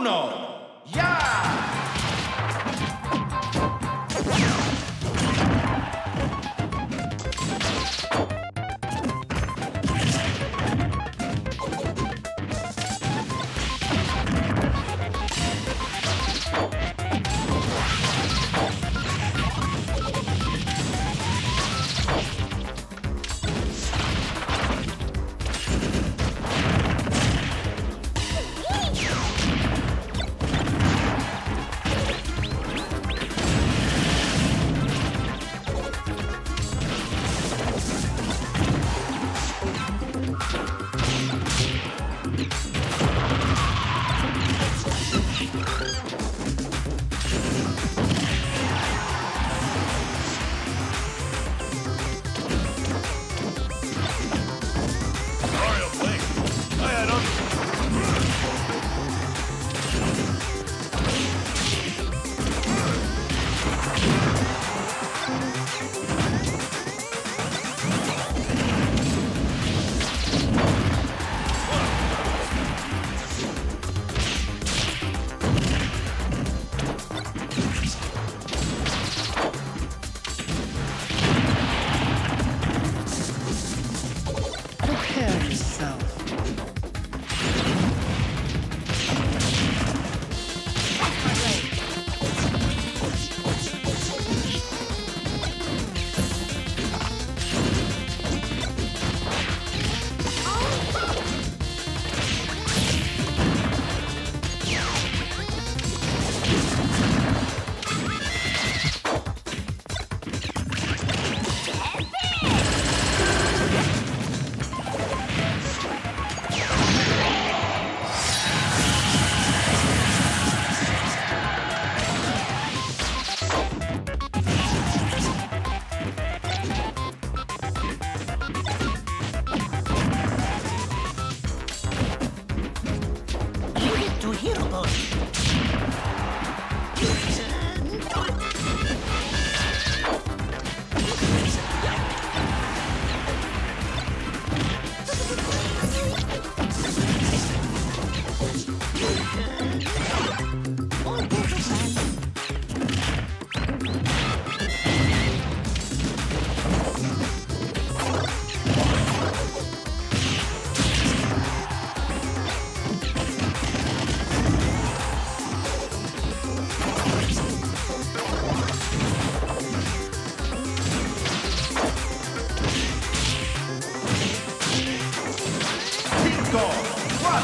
uno,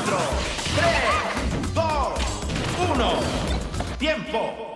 4, 3, 2, 1. Tiempo.